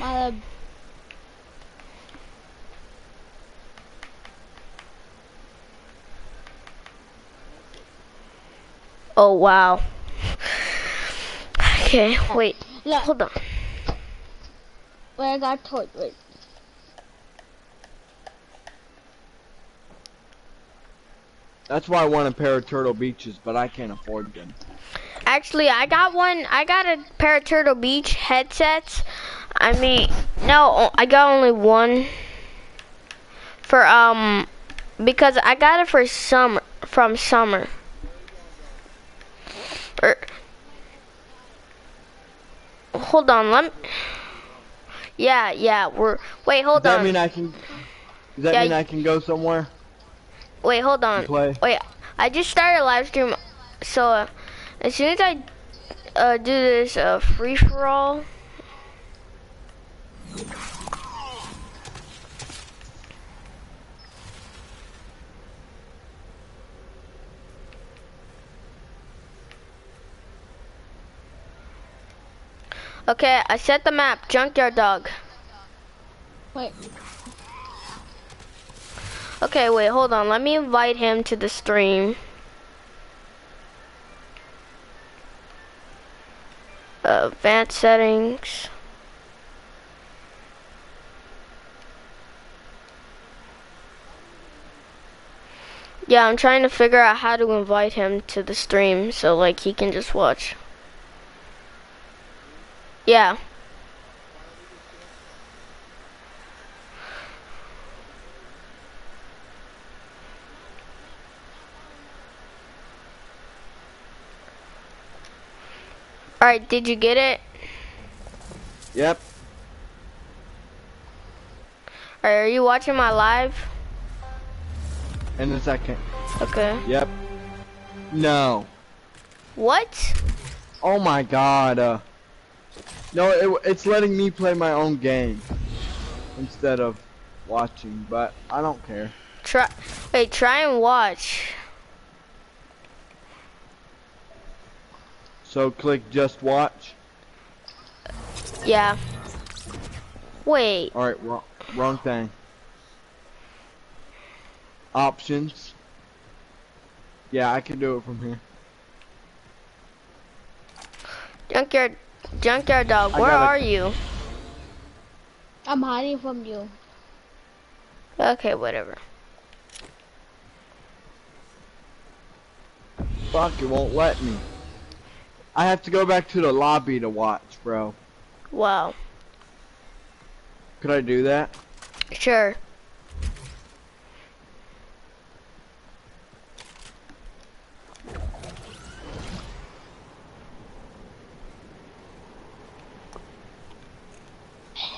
My uh, Oh wow. Okay, wait. look, Hold on. wait, I got told. Wait. That's why I want a pair of Turtle Beaches, but I can't afford them. Actually, I got one. I got a pair of Turtle Beach headsets. I mean, no, I got only one. For um, because I got it for summer from summer. Er, hold on, let me. Yeah, yeah, we're. Wait, hold Does that mean I can? Does that Yeah, mean I can go somewhere Wait, hold on. play? Wait, I just started a live stream, so uh, as soon as I uh, do this uh, free for all. Okay, I set the map, Junkyard Dog. Wait. Okay, wait, hold on. Let me invite him to the stream. Uh, advanced settings. Yeah, I'm trying to figure out how to invite him to the stream so like he can just watch. Yeah. Alright, did you get it? Yep. Alright, are you watching my live? In a second. Okay. Yep. No. What? Oh my god. Uh, no, it, it's letting me play my own game instead of watching, but I don't care. Try wait, try and watch. So click just watch. Yeah. Wait. All right, wrong, wrong thing. Options. Yeah, I can do it from here. Junkyard Junkyard dog, where are you? I'm hiding from you. Okay, whatever. Fuck, it won't let me. I have to go back to the lobby to watch, bro. Wow. Could I do that? Sure.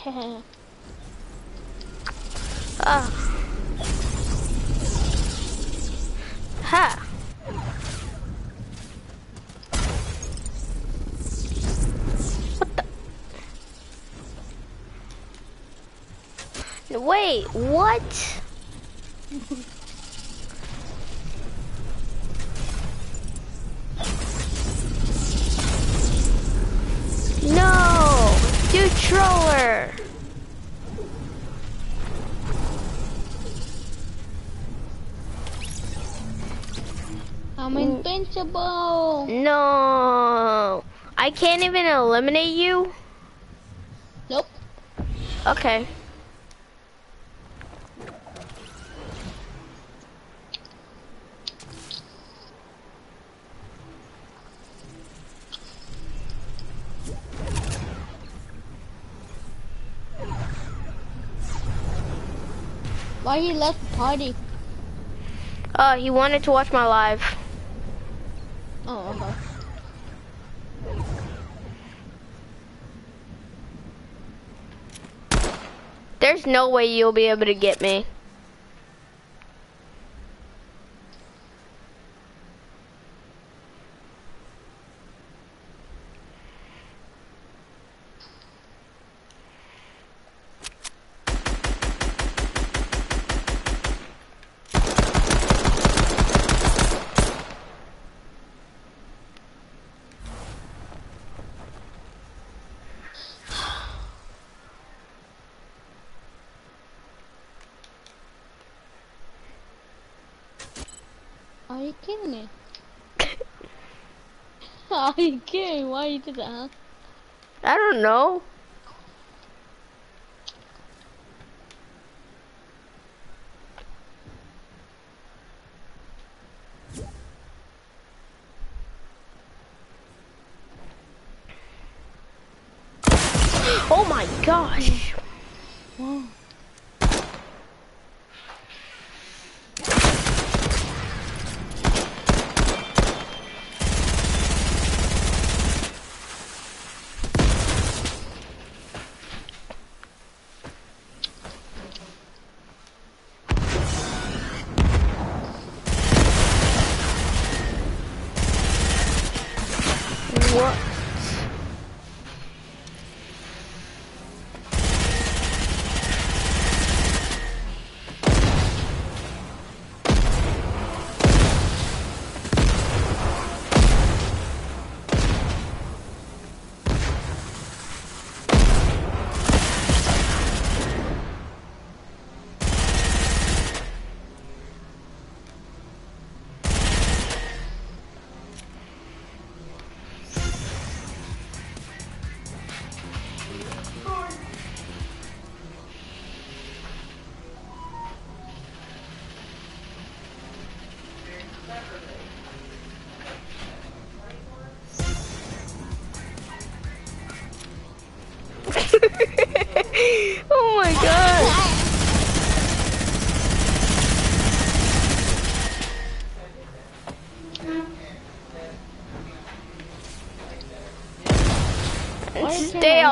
Ah. Ha. What the? Wait, what? Do troller! I'm invincible. No! I can't even eliminate you? Nope. Okay. Why he left the party? Uh, he wanted to watch my live. Oh, okay. There's no way you'll be able to get me. Are you kidding me? Are you kidding? Why you did that, huh? I don't know.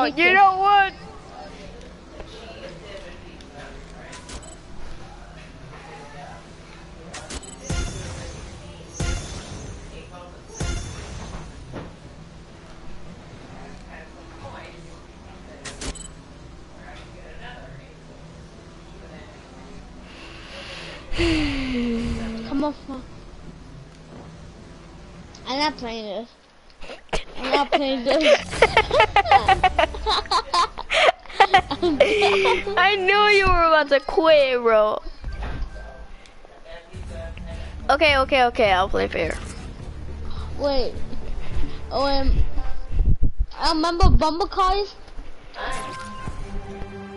Can't I Dale, hit you know what? Come on, come on. I'm not playing this. I'm not playing this. I knew you were about to quit, bro. Okay, okay, okay, I'll play fair. Wait. Oh, um, I remember Bumble Cars.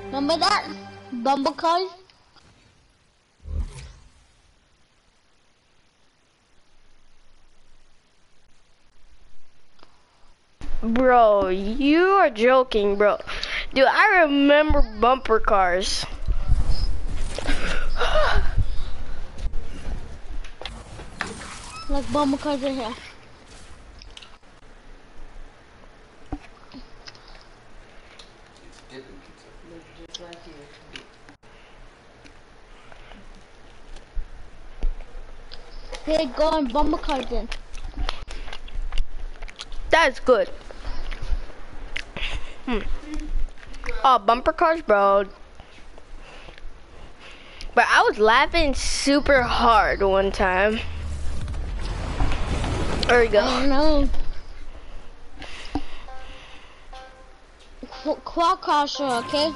Remember that? Bumble Cars? Bro, you are joking, bro. Dude, I remember bumper cars. Like bumper Cars right here. Here, go on bumper Cars then. That's good. Hmm. Oh, bumper cars, bro. But I was laughing super hard one time. There we go. Oh, don't know. Qu- Quad crosser, okay?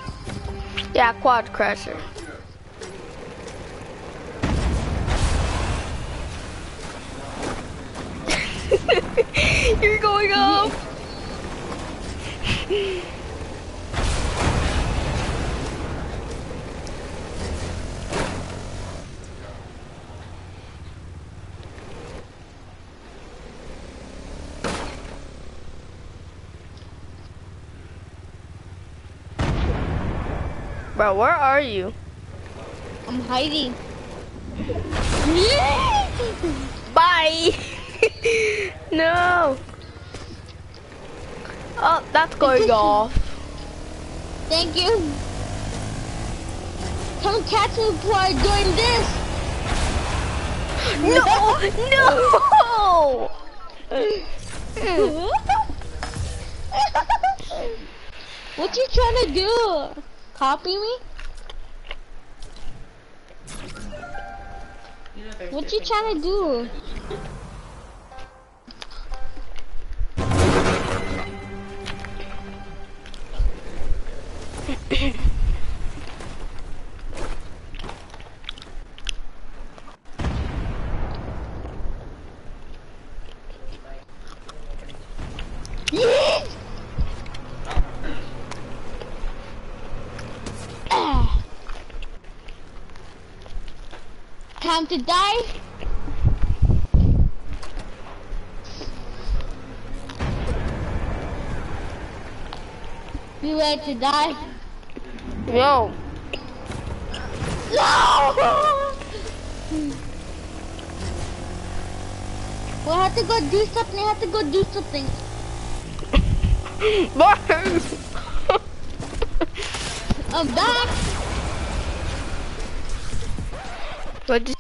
Yeah, quad crasher. You're going up. Bro, where are you? I'm hiding. Bye. no. Oh, that's going off. Thank you. Come catch me before I'm doing this. No, no. what you trying to do? Copy me? What you trying to do? time to die? You ready to die? Yo, No! We have to go do something. have to go do something. I'm back. what just,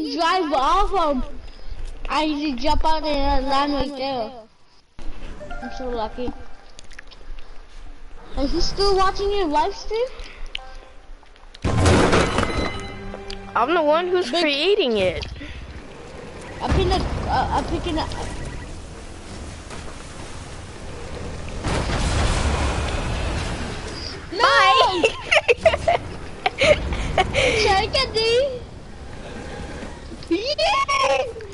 You drive off, um, I usually jump out and land right there. I'm so lucky. Are you still watching your live stream? I'm the one who's Big- creating it. I'm picking up. Uh, I'm picking up. No! Check it,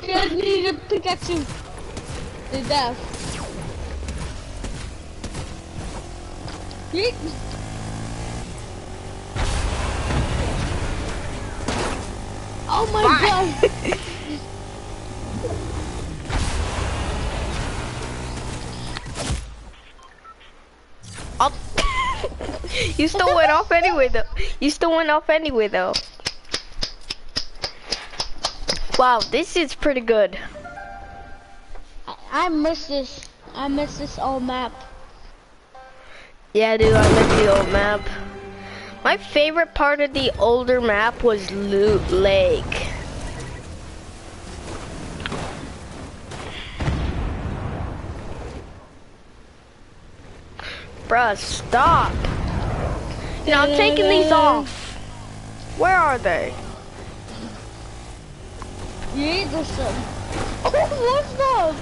Yay! Need a Pikachu. The death. Yeet. Oh my god. Oh. you still went off anyway though. You still went off anyway though. Wow, this is pretty good. I, I miss this. I miss this old map. Yeah, dude, I miss the old map. My favorite part of the older map was Loot Lake. Bruh, stop. You know, I'm taking these off. Where are they? Some. Oh, what's that?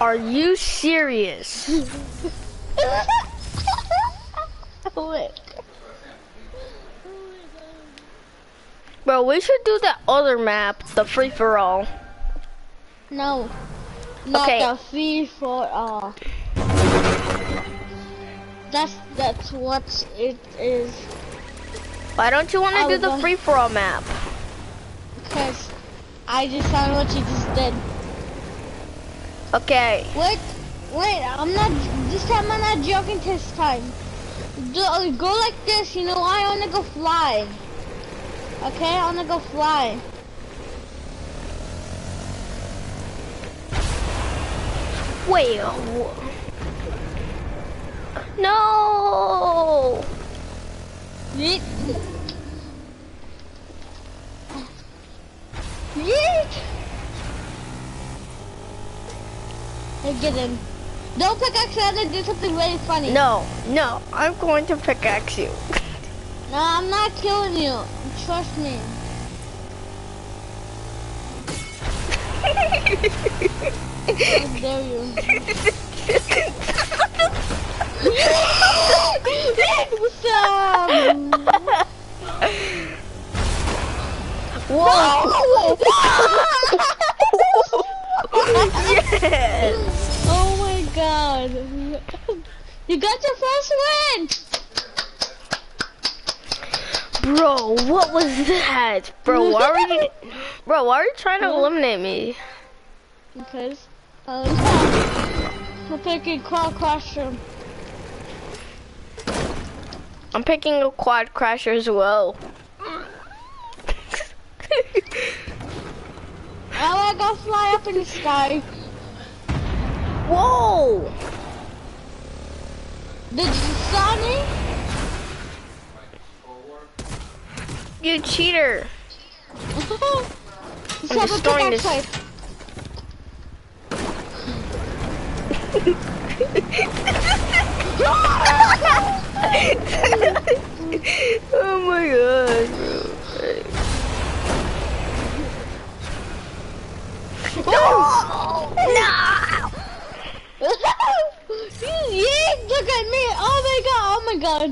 Are you serious? Bro, we should do that other map, the free for all. No. Not Okay. the free for all. That's that's what it is. Why don't you want to do the free for all map? Cause I just found what you just did. Okay. Wait, wait, I'm not, this time I'm not joking this time. Do, uh, go like this, you know, I wanna go fly. Okay, I wanna go fly. Wait. No. Yeet. Yeet. Hey, get in. Don't pick X and do something really funny. No, no. I'm going to pickaxe you. No, I'm not killing you. Trust me. How dare you? What's up? Whoa. yes. Oh my god. You got your first win! Bro, what was that? Bro, why are you Bro, why are you trying to eliminate me? Because, uh, yeah. I'm picking Quad Crusher. I'm picking a quad crasher as well. I wanna go fly up in the sky. Whoa! Did you saw me? You cheater! I'm destroying pickaxe this. fight. oh my god, bro. No! No! yeah, look at me! Oh my god! Oh my god!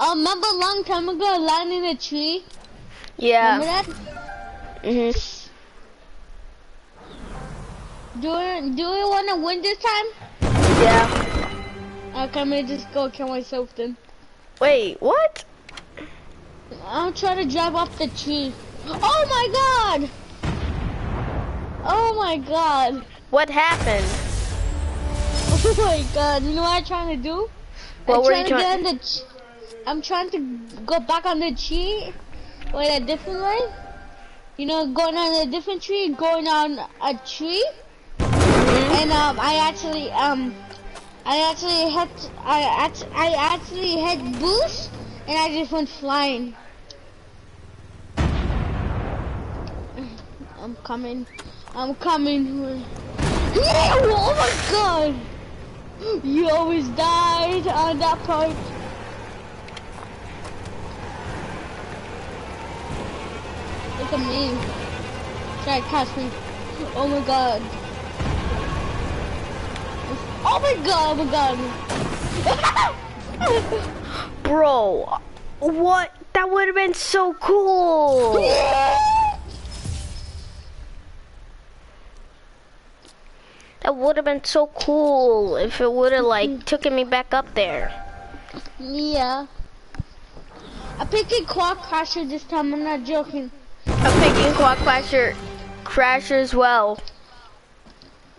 Uh, remember a long time ago, I landed in a tree? Remember Yeah. that? Mhm. Do we, do we want to win this time? Yeah. Okay, I'm gonna just go kill myself then. Wait, what? I'm trying to drive off the tree. Oh my god! Oh my god! What happened? Oh my god! You know what I'm trying to do? What I'm were you trying to get on the. I'm trying to go back on the tree, with a different way. You know, going on a different tree, going on a tree, and um, I actually um, I actually had I act I actually had boost, and I just went flying. I'm coming. I'm coming. Yeah, oh my god! You always died on that part. Look at me. Try to catch me. Oh my god. Oh my god, oh my god. Bro, what? That would have been so cool. That would have been so cool if it would have like taken me back up there. yeah. I'm picking Quad Crasher this time, I'm not joking. I'm picking Quad Crasher, as well.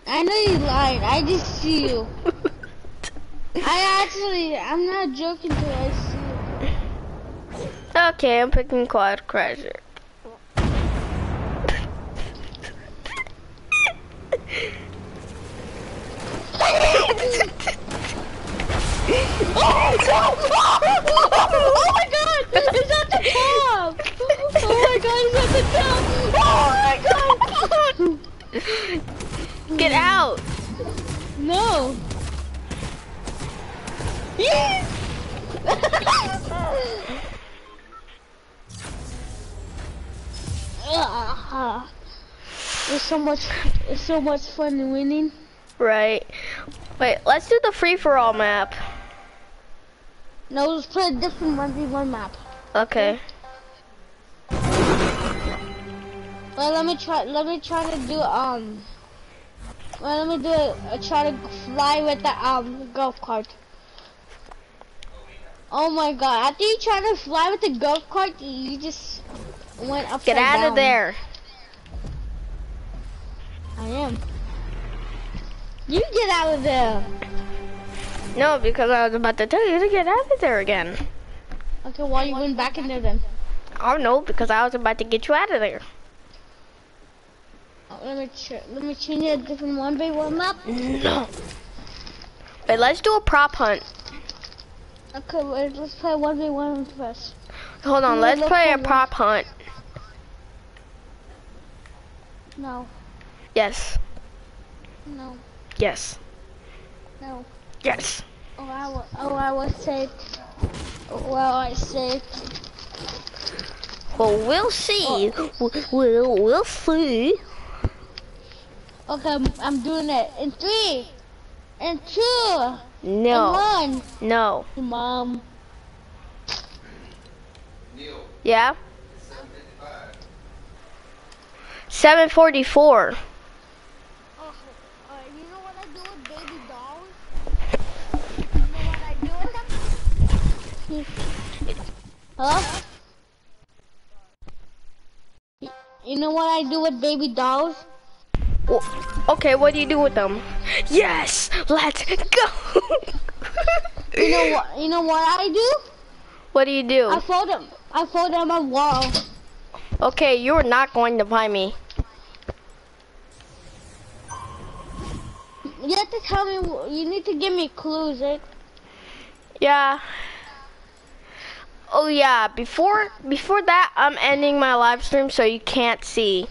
I know you lied, I just see you. I actually, I'm not joking till I see you. Okay, I'm picking Quad Crasher. oh my god! It's at the top! Oh my god, it's at the top! Oh my god! Get out! No! Yes! It's so much, it's so much fun winning. Right. Wait, let's do the free for all map. No, let's play a different 1v1 map. Okay. Well, let me try. Let me try to do um. Well, let me do it. Uh, try to fly with the um golf cart. Oh my god! After you try to fly with the golf cart, you just went up. Get out of there. I am. You get out of there. No, because I was about to tell you to get out of there again. Okay, why are you going back in there then? Oh no, because I was about to get you out of there. Oh, let me ch let me change it a different one by one map. No. Wait, let's do a prop hunt. Okay, wait, let's play one by one first. Hold on, let's let's play do a prop hunt. No, Yes. no, Yes. no. Yes. Oh, I was, oh, I was saved. Well, I saved. Well, we'll see. Oh. We'll, we'll see. Okay, I'm, I'm doing it in three, and two, No. and one. No. Mom. Neil. Yeah? 744. Oh, uh, you know what I do with baby dolls? You know what I Hello? You know what I do with baby dolls? Okay, what do you do with them? Yes! Let's go! You know what? You know what I do? What do you do? I fold them. I fold them on wall. Okay, you're not going to find me. You have to tell me. You need to give me clues, right? Yeah. Oh yeah, before before that I'm ending my live stream so you can't see.